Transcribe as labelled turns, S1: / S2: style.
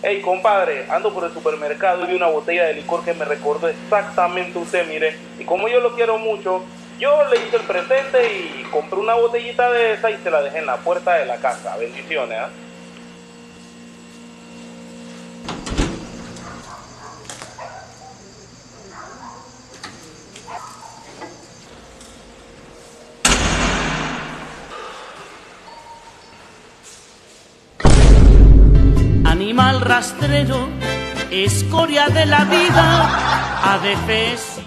S1: Hey, compadre, ando por el supermercado y vi una botella de licor que me recordó exactamente usted, mire. Y como yo lo quiero mucho, yo le hice el presente y compré una botellita de esa y se la dejé en la puerta de la casa. Bendiciones, ¿ah?
S2: Animal rastrero, escoria de la vida, adefes